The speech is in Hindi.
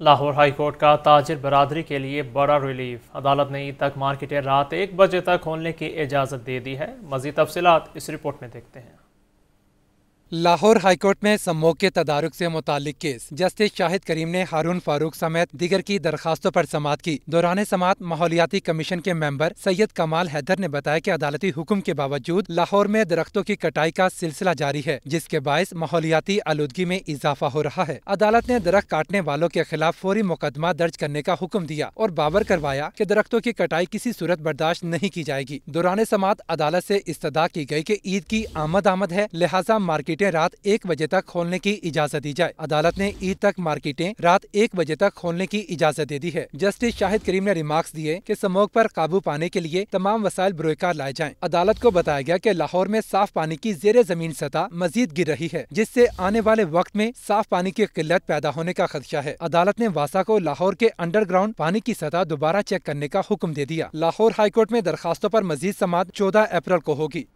लाहौर हाई कोर्ट का ताजिर बरदरी के लिए बड़ा रिलीफ। अदालत ने ईद तक मार्केटें रात एक बजे तक खोलने की इजाज़त दे दी है। मजीद तफसलत इस रिपोर्ट में देखते हैं। लाहौर हाईकोर्ट में समोग के तदारुक से मुतालिक केस, जस्टिस शाहिद करीम ने हारून फारूक समेत दिगर की दरखास्तों पर समात की। दौरान समात माहौलियाती कमीशन के मेंबर सैयद कमाल हैदर ने बताया कि अदालती हुक्म के बावजूद लाहौर में दरख्तों की कटाई का सिलसिला जारी है, जिसके बायस माहौलियाती आलूदगी में इजाफा हो रहा है। अदालत ने दरख्त काटने वालों के खिलाफ फौरी मुकदमा दर्ज करने का हुक्म दिया और बावर करवाया की दरख्तों की कटाई किसी सूरत बर्दाश्त नहीं की जाएगी। दौरान समात अदालत ऐसी इस्तः की गई की ईद की आमद आमद है, लिहाजा मार्केट मार्केटें रात एक बजे तक खोलने की इजाज़त दी जाए। अदालत ने ईद तक मार्केटें रात एक बजे तक खोलने की इजाज़त दे दी है। जस्टिस शाहिद करीम ने रिमार्क्स दिए कि समोग पर काबू पाने के लिए तमाम वसाइल ब्रोकार लाए जाएँ। अदालत को बताया गया कि लाहौर में साफ़ पानी की जेर ज़मीन सतह मजीद गिर रही है, जिससे आने वाले वक्त में साफ़ पानी की किल्लत पैदा होने का खदशा है। अदालत ने वासा को लाहौर के अंडरग्राउंड पानी की सतह दोबारा चेक करने का हुक्म दे दिया। लाहौर हाईकोर्ट में दरखास्तों आरोप मजीद समात चौदह अप्रैल को होगी।